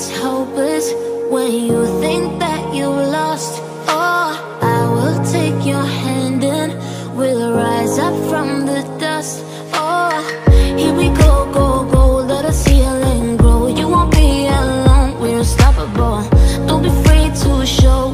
it's hopeless when you think that you have lost. Oh, I will take your hand and we'll rise up from the dust. Oh, here we go, go, go. Let us heal and grow. You won't be alone. We're unstoppable. Don't be afraid to show.